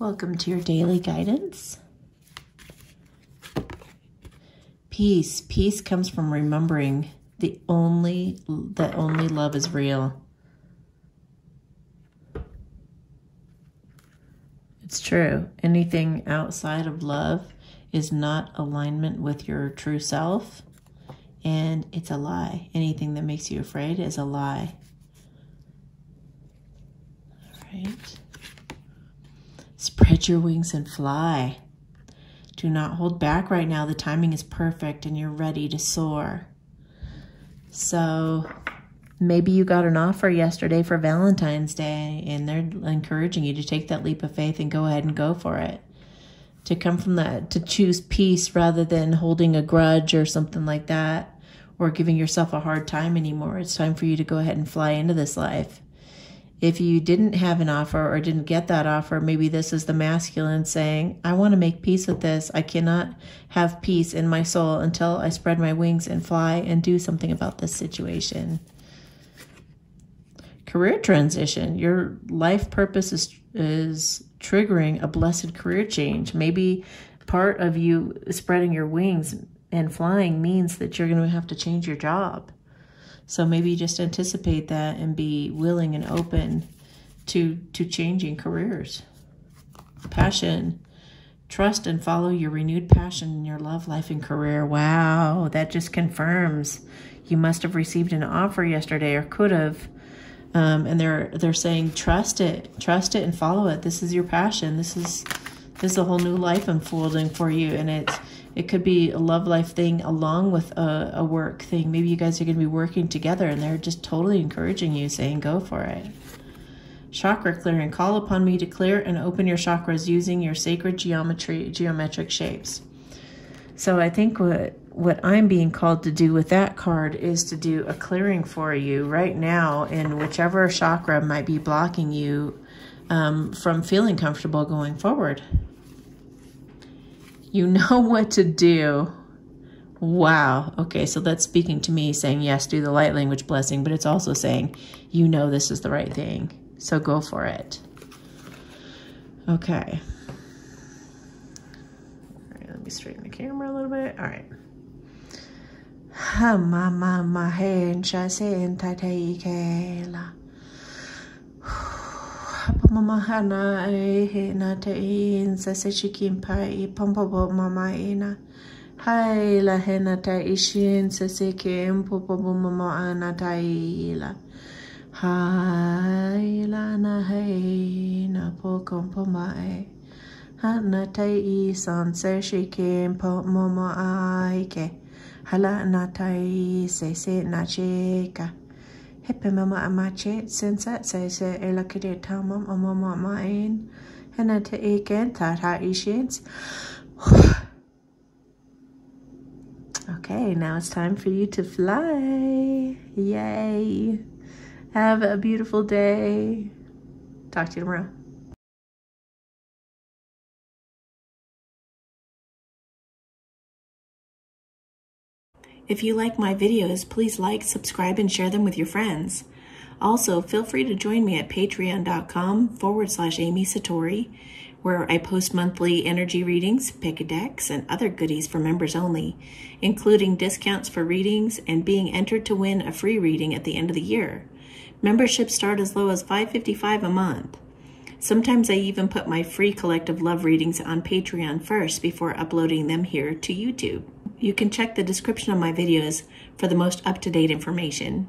Welcome to your daily guidance. Peace. Peace comes from remembering the only that only love is real. It's true. Anything outside of love is not alignment with your true self, and it's a lie. Anything that makes you afraid is a lie. All right. Spread your wings and fly. Do not hold back right now. The timing is perfect and you're ready to soar. So maybe you got an offer yesterday for Valentine's Day and they're encouraging you to take that leap of faith and go ahead and go for it. To come from that, to choose peace rather than holding a grudge or something like that or giving yourself a hard time anymore. It's time for you to go ahead and fly into this life if you didn't have an offer or didn't get that offer, maybe this is the masculine saying, I want to make peace with this. I cannot have peace in my soul until I spread my wings and fly and do something about this situation. Career transition. Your life purpose is, is triggering a blessed career change. Maybe part of you spreading your wings and flying means that you're going to have to change your job so maybe just anticipate that and be willing and open to to changing careers. Passion. Trust and follow your renewed passion in your love life and career. Wow, that just confirms you must have received an offer yesterday or could have. Um, and they're they're saying trust it, trust it, and follow it. This is your passion. This is this is a whole new life unfolding for you, and it's it could be a love life thing along with a, a work thing. Maybe you guys are going to be working together and they're just totally encouraging you, saying, go for it. Chakra clearing. Call upon me to clear and open your chakras using your sacred geometry, geometric shapes. So I think what what I'm being called to do with that card is to do a clearing for you right now in whichever chakra might be blocking you um, from feeling comfortable going forward. You know what to do. Wow. Okay, so that's speaking to me saying, yes, do the light language blessing, but it's also saying, you know this is the right thing. So go for it. Okay. All right, let me straighten the camera a little bit. All right. Ha ma ma ma hen cha se en ta la mama hana e he na te in sa se chikin pa i pompobo mama ina. Hai la he na ta ishin sa se ke mpopobo mama ana ta ila. Hai la na hei na po kompo mai. Hana te i san se chikin po mama ai ke. Hala na tai se se na cheka. Amache tamam main. Eken tata ishins. Okay, now it's time for you to fly. Yay. Have a beautiful day. Talk to you tomorrow. If you like my videos, please like, subscribe, and share them with your friends. Also, feel free to join me at patreon.com forward slash Amy Satori, where I post monthly energy readings, pick a decks, and other goodies for members only, including discounts for readings and being entered to win a free reading at the end of the year. Memberships start as low as $5.55 a month. Sometimes I even put my free collective love readings on Patreon first before uploading them here to YouTube. You can check the description of my videos for the most up-to-date information.